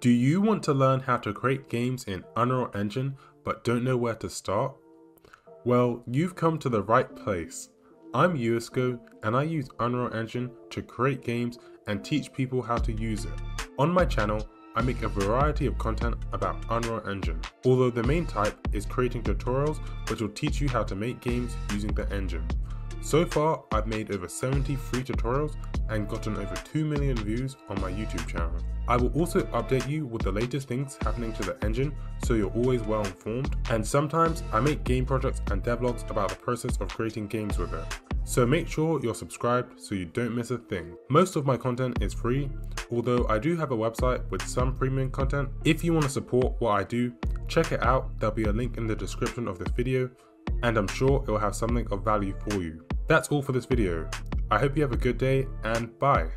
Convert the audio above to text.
Do you want to learn how to create games in Unreal Engine but don't know where to start? Well, you've come to the right place. I'm Uisco and I use Unreal Engine to create games and teach people how to use it. On my channel, I make a variety of content about Unreal Engine, although the main type is creating tutorials which will teach you how to make games using the engine. So far, I've made over 70 free tutorials and gotten over 2 million views on my YouTube channel. I will also update you with the latest things happening to the engine so you're always well informed, and sometimes I make game projects and devlogs about the process of creating games with it. So make sure you're subscribed so you don't miss a thing. Most of my content is free, although I do have a website with some premium content. If you want to support what I do, check it out, there'll be a link in the description of this video, and I'm sure it will have something of value for you. That's all for this video. I hope you have a good day and bye.